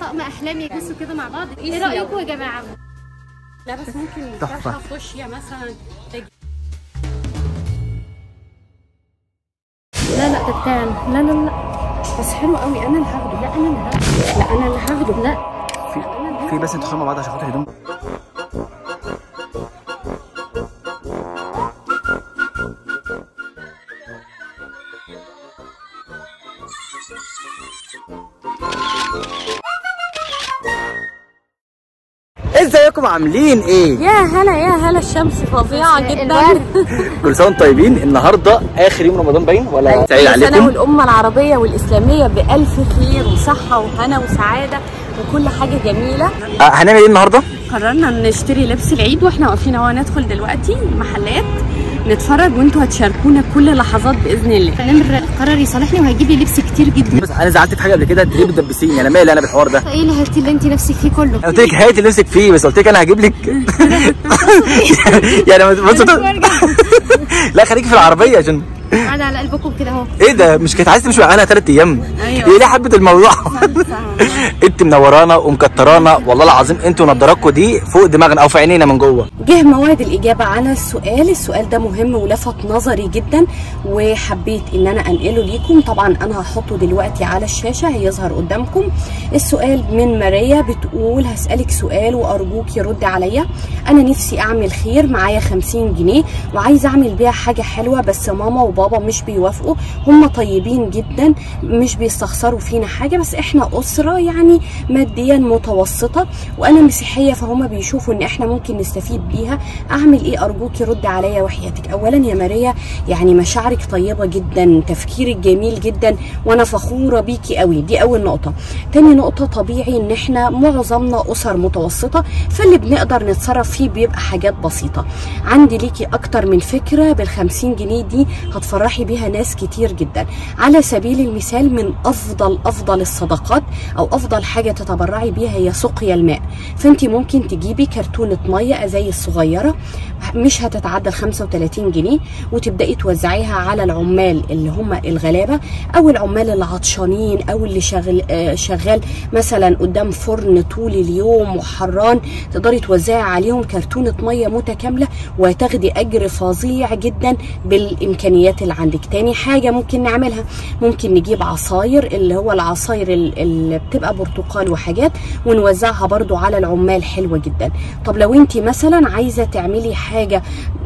طقم أحلامي بصوا كده مع بعض. إيه رايكم يا جماعة؟ لا بس ممكن تحفة. طرحه فوشيا مثلا لا لا ده بتاعنا لا لا لا. بس حلو قوي. أنا اللي هاخده. لا أنا اللي هاخده. لا أنا اللي هاخده. لا. في في بس أنتوا مع بعض عشان خاطر هدوم؟ ازيكم عاملين إيه؟ يا هلا يا هلا الشمس فظيعة جدا. كل سنة وأنتم طيبين. النهارده آخر يوم رمضان باين ولا؟ سعيد كل سنة عليكم. والأمة العربية والإسلامية بألف خير وصحة وهنا وسعادة وكل حاجة جميلة. آه هنعمل إيه النهارده؟ قررنا نشتري لبس العيد وإحنا واقفين أهو ندخل دلوقتي المحلات نتفرج وانتوا هتشاركونا كل لحظات بإذن الله. نمر قرر يصالحني وهيجيب لي لبس كتير جدا. بس أنا زعلت في حاجة قبل كده؟ انت ليه بتدبسيني أنا مالي أنا بالحوار ده؟ إيه اللي هاتي اللي انت نفسك فيه كله؟ قلت لك هاتي اللي نفسك فيه بس قلت لك أنا هجيب لك. يعني بص لا خليكي في العربية عشان قاعدة على قلبكم كده أهو. إيه ده؟ مش كانت عايزة تمشي معانا ثلاث أيام. أيوة. إيه ليه حبه الموضوع؟ انت منورانا ومكترانا. والله العظيم أنتوا نضاراتكم دي فوق دماغنا أو في عينينا من جوه. جه مواد الإجابة على السؤال. السؤال ده مهم ولفت نظري جدا وحبيت إن أنا أنقله ليكم. طبعا أنا هحطه دلوقتي على الشاشة هيظهر قدامكم. السؤال من ماريا بتقول هسألك سؤال وأرجوك يرد عليا. أنا نفسي أعمل خير معايا 50 جنيه وعايزة أعمل بيها حاجة حلوة بس ماما وبابا مش بيوافقوا. هم طيبين جدا مش بيستخسروا. فينا حاجة بس إحنا أسرة يعني ماديا متوسطة وأنا مسيحية فهم بيشوفوا إن إحنا ممكن نستفيد بيها. أعمل إيه؟ أرجوك يرد عليا وحياتك. اولا يا ماريا يعني مشاعرك طيبة جدا تفكيرك جميل جدا وأنا فخورة بيكي قوي. دي أول نقطة. تاني نقطة طبيعي إن إحنا معظمنا أسر متوسطة فاللي بنقدر نتصرف فيه بيبقى حاجات بسيطة. عندي ليكي أكتر من فكرة بال50 جنيه دي هتفرحي بيها ناس كتير جدا. على سبيل المثال من أفضل أفضل الصدقات أو أفضل حاجة تتبرعي بيها هي سقيا الماء. فانت ممكن تجيبي كرتونة مية زي الصغيرة مش هتتعدى ال 35 جنيه وتبدأي توزعيها على العمال اللي هم الغلابة أو العمال اللي عطشانين أو اللي شغل آه، شغال مثلا قدام فرن طول اليوم وحران. تقدري توزعي عليهم كرتونة مية متكاملة وهتاخدي أجر فظيع جدا بالإمكانيات اللي عندك. تاني حاجة ممكن نعملها ممكن نجيب عصاير اللي هو العصاير ال- اللي بتبقى برتقال وحاجات ونوزعها برضو على العمال حلوة جدا. طب لو انت مثلا عايزة تعملي حاجة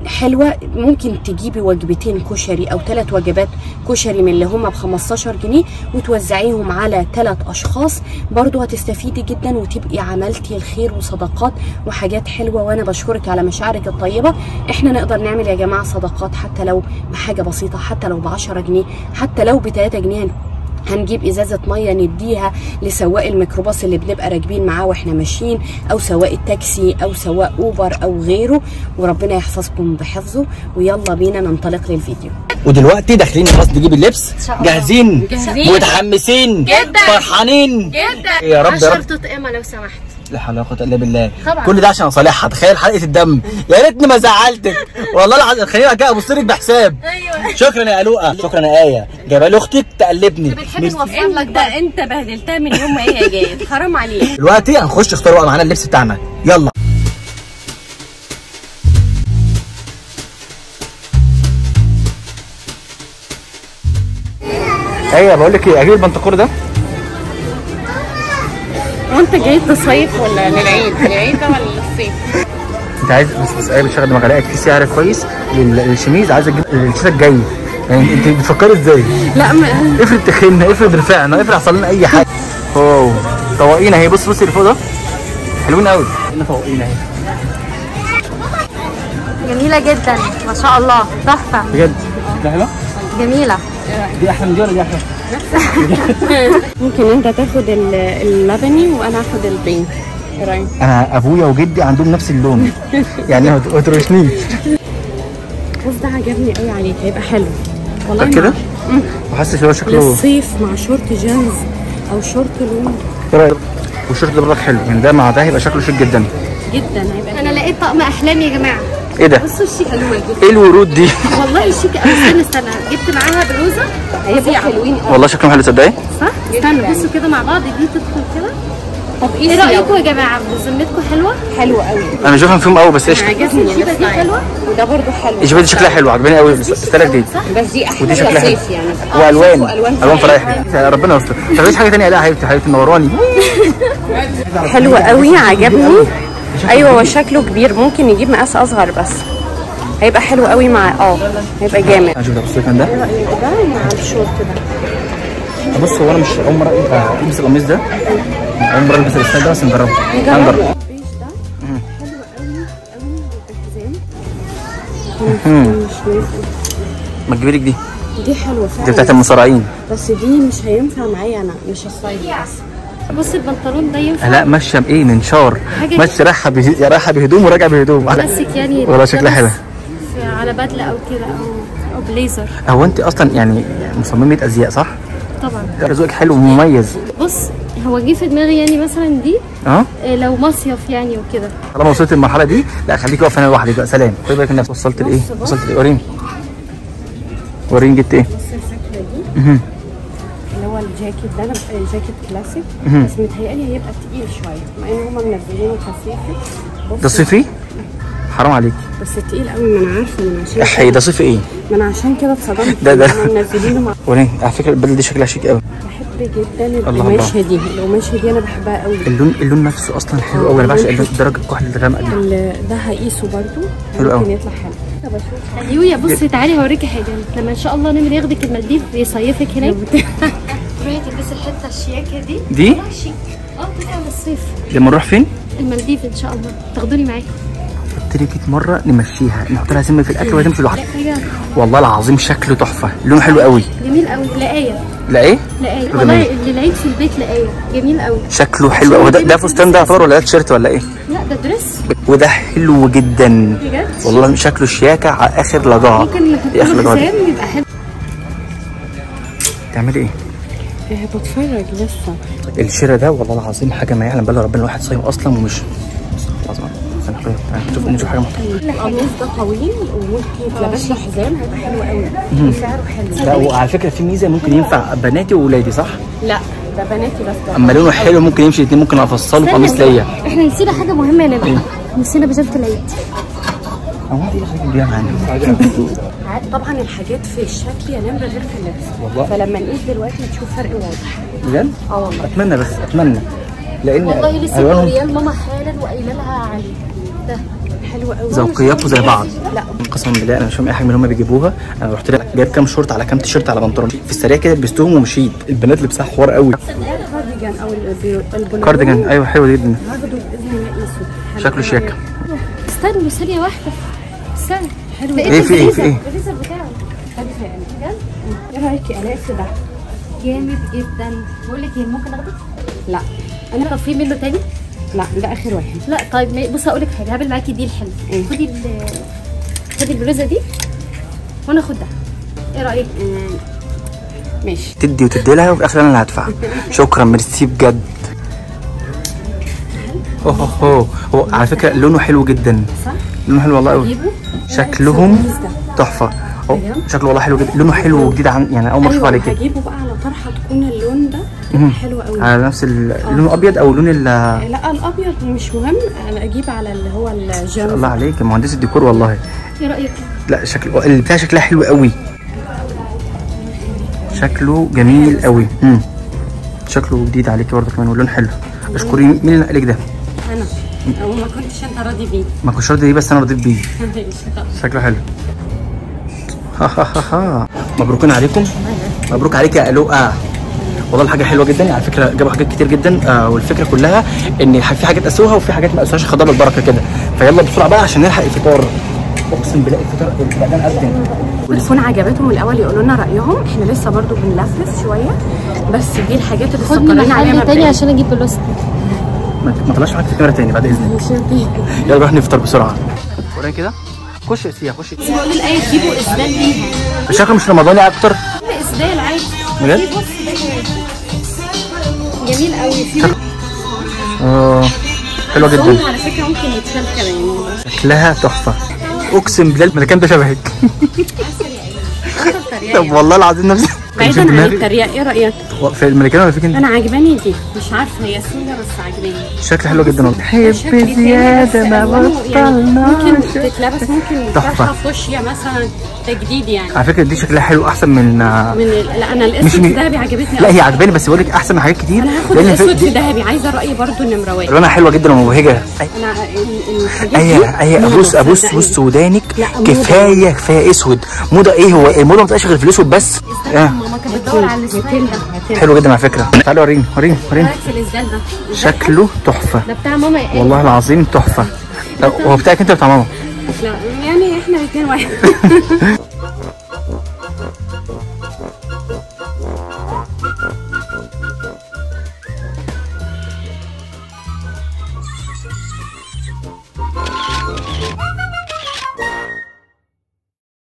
حلوة ممكن تجيبي وجبتين كشري أو ثلاث وجبات كشري من اللي هم ب 15 جنيه وتوزعيهم على ثلاث أشخاص. برضو هتستفيدي جدا وتبقي عملتي الخير وصدقات وحاجات حلوة. وأنا بشكرك على مشاعرك الطيبة. إحنا نقدر نعمل يا جماعة صدقات حتى لو بحاجة بسيطة حتى لو ب 10 جنيه حتى لو ب 3 جنيه هنجيب إزازة مية نديها لسواق الميكروباص اللي بنبقى راكبين معاه وإحنا ماشيين أو سواق التاكسي أو سواق أوبر أو غيره. وربنا يحفظكم بحفظه. ويلا بينا ننطلق للفيديو. ودلوقتي داخلين خلاص نجيب اللبس. جاهزين؟ جاهزين. متحمسين؟ جدا. فرحانين؟ جدا. يا رب يا رب. عشرة طقمة لو سمحت. لا حول ولا قوه الا بالله. طبعا. كل ده عشان اصالحها تخيل حلقة الدم. يا ريتني ما زعلتك. والله العظيم خليني كده ابص لك بحساب. أيوه. شكرا يا قلوقه شكرا يا آية. جايبه لي أختك تقلبني. ميرسي. نوصل لك ده أنت بهدلتها من يوم ما هي جاية. حرام عليك. دلوقتي هنخش اختاروا بقى معانا اللبس بتاعنا. يلا. أيوه بقول لك إيه أجيب البنطقور ده؟ وانت جاي تصيف ولا للعيد للعيد ده ولا للصيف. انت عايز بس بس إيه بتشغل لقيت في سعر كويس. لل- للشميز عايز أجيب الشتاء الجاي. يعني انت بتفكري إزاي؟ لا ما افرض تخنا افرض رفعنا افرض حصل لنا أي حاجة. اوه طواقي اهي. بص بص اللي فوق ده. حلوين قوي. هنا طواقي اهي. جميلة جدا ما شاء الله. تحفة. بجد؟ ده حلوة جميلة. دي أحلى من دي ولا دي أحلى؟ ممكن أنت تاخد ال- اللبني وأنا آخد ال pink رأيك؟ أنا أبويا وجدي عندهم نفس اللون. يعني ما ما تروشنيش البوز ده عجبني قوي عليك. هيبقى حلو. والله كده؟ وحاسس إن هو شكله للصيف مع شورت جينز أو شورت لون. إيه رأيك؟ والشورت ده برضك حلو. يعني ده مع ده هيبقى شكله شيك جدا. جدا. هيبقى أنا لقيت طقم أحلامي يا جماعة. إيه ده؟ بصوا الشيك حلوة جدا إيه الورود دي؟ والله شيك قوي استنى استنى. جبت معاها بلوزة هيبقوا حلوين. قوي والله شكلهم حلو تصدقي؟ صح؟ استنى بصوا كده مع بعض دي تدخل كده. طب إيه قيسي رأيكم يا جماعة؟ بذمتكم حلوة؟ حلو قوي أنا مش بفهم فيهم قوي بس قشطه عجبني الشيبه دي. حلوة؟ وده برضو حلو. الجيبه دي شكلها حلو عجباني قوي بس 6000 جنيه بس دي أحلى ودي شكلها حلو. يعني. والوان والوان ألوان فرايح ربنا يستر. طب حاجة ثانية لا يا حبيبتي حبيبتي منوراني حلو قوي عجبني أيوه هو شكله كبير. ممكن نجيب مقاس أصغر بس. هيبقى حلو قوي مع آه هيبقى جامد. أنا شوف ده. بص كان ده ده. مع الشورت ده بص هو أنا مش أول مرة ألبس القميص ده. أول مرة ألبس ال style ده بس نجربه. نازل. ما تجيبي لك دي. دي حلوة دي بتاعت فعلا. المصارعين. بس دي مش هينفع معايا أنا مش ال size بس. بص البنطلون ده ينفع؟ لا ماشيه بإيه؟ منشار ماشيه رايحة به... رايحة بهدوم وراجعة بهدوم. كلاسيك يعني والله شكلها حلو. على بدلة أو كده أو أو بليزر. هو أنت أصلا يعني مصممة أزياء صح؟ طبعا. ذوقك حلو ومميز. بص هو جه في دماغي يعني مثلا دي آه؟ آه، لو مصيف يعني وكده. طالما وصلت للمرحلة دي لا خليكي واقفة هنا لوحدك بقى. سلام. خدي بالك نفسك وصلت لإيه؟ وصلت لإيه؟ وريني وريني جبت إيه؟ بص الشكل دي. الجاكيت ده أنا جاكيت كلاسيك. بس متهيألي هيبقى تقيل شوية مع إن هما منزلينه خفيف بص. ده صيفي؟ حرام عليك. بس تقيل قوي ما أنا عارفة من عشان احي ده صيفي إيه؟ ما أنا عشان كده اتصدمت. ده- ده. منزلينه مع وريني على فكرة البدله دي شكلها شيك قوي. بحب جدا الله. القماشه دي القماشه دي أنا بحبها قوي. اللون اللون نفسه أصلا حلو قوي. أنا بعشق اللون درجة الكحل الغامقة دي. ال- ده هقيسه برضو. حلو قوي. ممكن يطلع حلو. يويا بصي تعالي هوريكي حاجة. لما إن شاء الله نمر ياخدك المالديف يصيفك هناك. الحتة الشياكة دي؟ دي؟ لا شيك آه تطلع على الصيف. لما نروح فين؟ المالديف إن شاء الله. تاخدوني معاكم 100 مرة نمشيها. نحط لها سم في الأكل وهي تمشي لوحدها. والله العظيم شكله تحفة. لونه حلو قوي. جميل قوي. لقاية. لا إيه؟ لقاية. جميل. والله اللي لقيت في البيت لقاية. جميل قوي. شكله حلو قوي. ده, ده فستان ده يعتبر ولا ده تيشيرت ولا إيه؟ لا ده دريس. وده حلو جدا. بجد؟ والله شكله شياكة على آخر لجاعه ممكن نحط إيه له يبقى حلو. تعملي إيه؟ إيه، بتفرج لسه. الشراء ده والله العظيم حاجة ما يعلم بالله ربنا الواحد صايم أصلا ومش العظيم استنى شوية، تعالى نشوف حاجة محترمه القميص ده طويل وممكن تلبس له حزام هيبقى حلو قوي. وسعره حلو. لا وعلى فكرة في ميزة ممكن ينفع بناتي وولادي صح؟ لا ده بناتي بس. أما لونه حلو ممكن يمشي الاثنين ممكن أفصله قميص ليا إحنا نسينا حاجة مهمة يا نبيل نسينا بيجامه العيد. هو إيه اللي؟ طبعا الحاجات في الشكل يا نمرة غير في اللبس. والله. فلما نقيس دلوقتي هتشوف فرق واضح. بجد؟ آه والله. أتمنى بس أتمنى. لأن والله لسه ريال ماما حالا وقايله لها عليه ده حلو قوي. ذوقياتكم زي بعض. لا. قسما بالله أنا مش فاهم أي حاجة من هم بيجيبوها. أنا رحت جايب كام شورت على كام تيشيرت على بنطلون. في السريع كده لبستهم ومشيت. البنات لبسها حوار قوي. كارديجان أو البنطلون. كارديجان أيوه حلو جدا. شكله شياكة. استنوا ثانية واحدة. استنى حلو. إيه في إيه في إيه؟ الفريزر بتاعه. بجد إيه رأيك الاقي في ده جامد جدا. بقول لك إيه ممكن أخده؟ لا. أنا طب في منه تاني؟ لا ده آخر واحد. لا طيب بصي هقول لك حاجة. هعمل معاكي ديل حلو. إيه؟ خدي خدي البلوزة دي وأنا أخد ده. إيه رأيك؟ مم. ماشي. تدي وتدي لها وفي الآخر أنا اللي هدفع. شكرا ميرسي بجد. اوه هو على فكرة لونه حلو جدا. صح؟ لونه حلو والله قوي جيبه شكلهم تحفة. أهو، شكله والله حلو جدا لونه حلو وجديد عن يعني أول مرة أشوف أيوه عليه كده. هجيبه بقى على طرحة تكون اللون ده. حلو قوي على نفس ال- لون أبيض أو لون ال لا الأبيض مش مهم. أنا أجيب على اللي هو الجيم. الله عليك مهندس الديكور والله. إيه رأيك؟ لا شكل البتاع شكلها حلو قوي شكله جميل قوي امم شكله جديد عليكي برضه كمان واللون حلو. أشكري مين اللي نقلك ده؟ أنا. أو ما كنتش أنت راضي بيه. ما كنتش راضي بيه بس أنا رضيت بيه. شكله حلو ها ها ها ها مبروكين عليكم. مبروك عليك يا الوقا والله الحاجة حلوة جدا. على فكرة جابوا حاجات كتير جدا. آه والفكرة كلها إن في حاجات قاسوها وفي حاجات ما قاسوهاش خدها بالبركة كده. فيلا بسرعة بقى عشان نلحق الفطار. أقسم بالله الفطار بعدين قدم تكون عجبتهم. الأول يقولوا لنا رأيهم. إحنا لسه برضو بنلفلف شوية. بس دي الحاجات اللي استقرينا عليها محل تاني عشان أجيب بلوزتي ما ما طلعش معاك في الكاميرا تاني بعد إذنك. يلا نروح نفطر بسرعة. وريني كده؟ خش فيها خش. بقول الايه تجيبوا إسدال ليها. شكله مش رمضاني أكتر إسدال عادي. بجد؟ جميل قوي في آه حلوة جدا. على فكرة ممكن يتشال يعني شكلها تحفة. أقسم بالله المكان ده شبهك. طب والله العظيم نفس بعيدا عن. التريقه إيه رأيك؟ في الامريكان ولا فيك انت أنا عجباني دي مش عارفة هي سودة بس عجباني. شكل حلو جدا والله. ده شكل تاني بس ألوانه يعني ممكن تتلبس ممكن. تطرحها فوشيا مثلا تجديد يعني. على فكرة دي شكلها حلو أحسن من آه، من. لا أنا الأسود في دهبي عجبتني لا. هي عجباني بس بقول لك أحسن من حاجات كتير. أنا هاخد الأسود في دهبي عايزة رايي برضو النمروات الوانها حلوة جدا ومبهجة. أنا موضة، ابص ابص صدقني. بص ودانك. لا، موضة. كفاية كفاية أسود. موضة إيه؟ هو الموضة ما بتبقاش غير في الأسود بس. ماما كانت بتدور على الستايل ده حلو جدا على فكرة. تعالى وريني وريني وريني. شكله تحفة. ده بتاع ماما إيه؟ والله العظيم تحفة. هو بتاعك انت ولا بتاع ماما؟ لا يعني إحنا الاثنين واحد.